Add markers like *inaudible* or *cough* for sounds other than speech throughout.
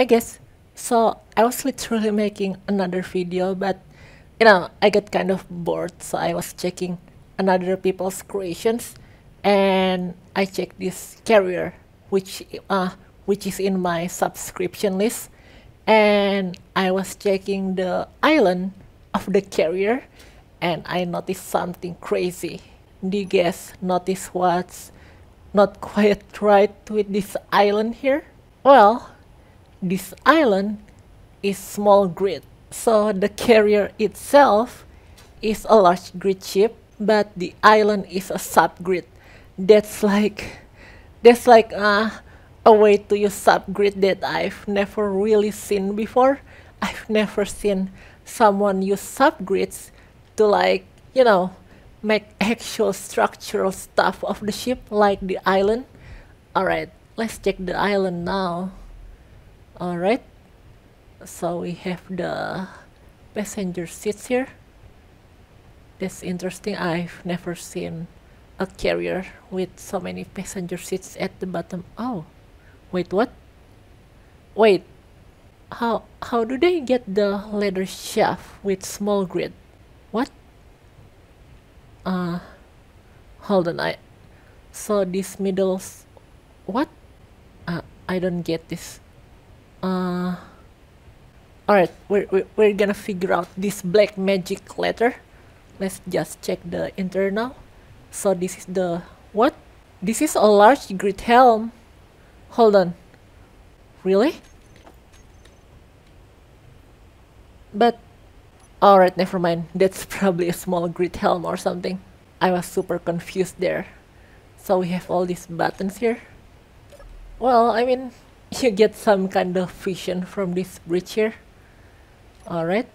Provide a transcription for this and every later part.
I guess. So I was literally making another video, but you know, I got kind of bored, so I was checking another people's creations, and I checked this carrier, which uh, which is in my subscription list, and I was checking the island of the carrier, and I noticed something crazy. Do you guys notice what's not *laughs* quite right with this island here? Well, this island is small grid. So the carrier itself is a large grid ship, but the island is a subgrid. That's like that's like uh, a way to use subgrid that I've never really seen before. I've never seen someone use subgrids to like, you know, make actual structural stuff of the ship like the island. Alright, let's check the island now. Alright, so we have the passenger seats here. That's interesting, I've never seen a carrier with so many passenger seats at the bottom. Oh, wait, what? Wait, how how do they get the ladder shaft with small grid? What? Uh, hold on, I. So this middles, what? Uh, I don't get this. Uh. Alright, we're, we're, we're gonna figure out this black magic ladder. Let's just check the internal. So this is the, what? This is a large grid helm. Hold on. Really? But, alright, never mind. *laughs* That's probably a small grid helm or something. I was super confused there. So we have all these buttons here. Well, I mean, *laughs* you get some kind of vision from this bridge here. Alright.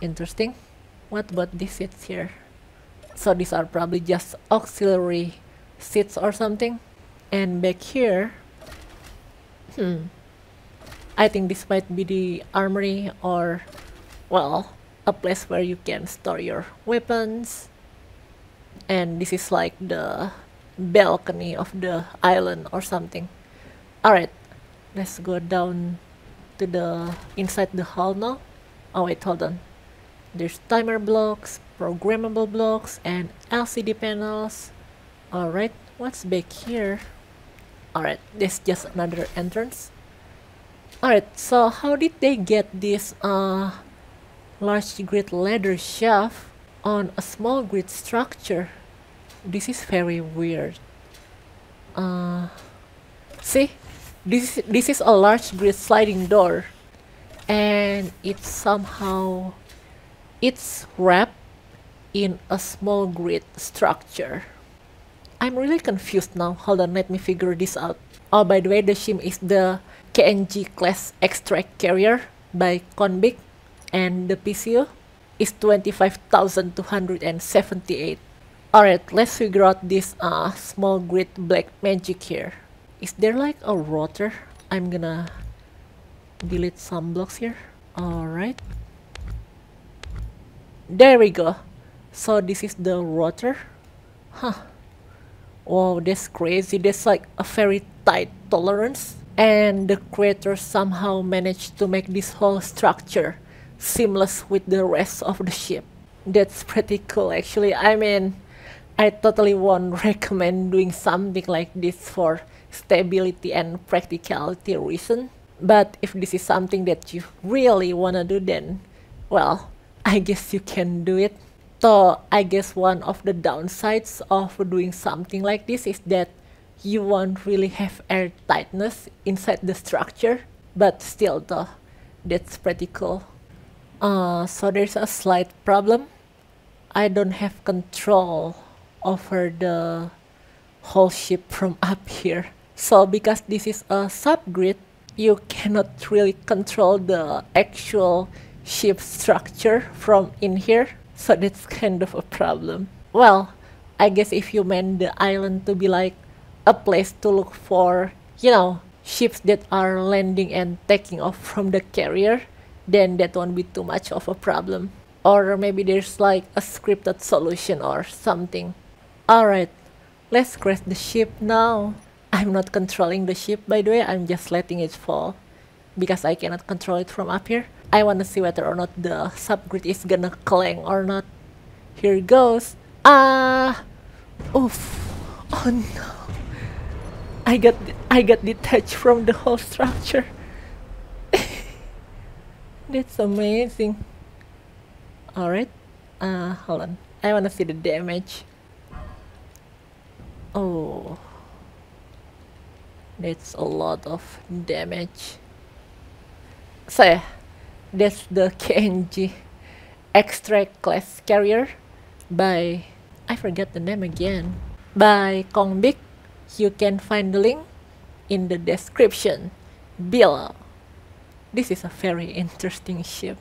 Interesting. What about these seats here? So these are probably just auxiliary seats or something. And back here, hmm, I think this might be the armory or, well, a place where you can store your weapons. And this is like the balcony of the island or something. Alright, let's go down to the inside the hull now. Oh wait, hold on. There's timer blocks, programmable blocks, and LCD panels. Alright, what's back here? Alright, this just another entrance. Alright, so how did they get this uh, large grid ladder shaft on a small grid structure? This is very weird. Uh, see, this this is a large grid sliding door, and it's somehow it's wrapped in a small grid structure. I'm really confused now. Hold on, let me figure this out. Oh, by the way, the ship is the KNG class extract carrier by Kongbyg and the PCU is 25,278. Alright, let's figure out this uh, small grid black magic here. Is there like a rotor? I'm gonna delete some blocks here. Alright. There we go. So this is the rotor. Huh. Wow, that's crazy. That's like a very tight tolerance and the creator somehow managed to make this whole structure seamless with the rest of the ship. That's pretty cool actually. I mean, I totally won't *laughs* recommend doing something like this for stability and practicality reason. But if this is something that you really wanna do then, well, I guess you can do it. So I guess one of the downsides of doing something like this is that you won't really have air tightness inside the structure but still though that's pretty cool uh, so there's a slight problem I don't have control over the whole ship from *laughs* up here so because this is a subgrid you cannot really control the actual ship structure from in here so that's kind of a problem well I guess if you meant the island to be like a place to look for, you know, ships that are landing and taking off from the carrier, then that won't be too much of a problem. Or maybe there's like a scripted solution or something. Alright, let's crash the ship now. I'm not controlling the ship by the way, I'm just letting it fall. because I cannot control it from up here. I want to see whether or not the subgrid is gonna clang or not. Here goes. Ah, oof. Oh no. I got I got detached from the whole structure. *laughs* That's amazing. Alright. Uh hold on. I wanna see the damage. Oh. That's a lot of damage. So yeah, that's the *laughs* KNG extract class carrier. By I forget the name again. By Kongbyg. You can find the link in the description below. This is a very interesting ship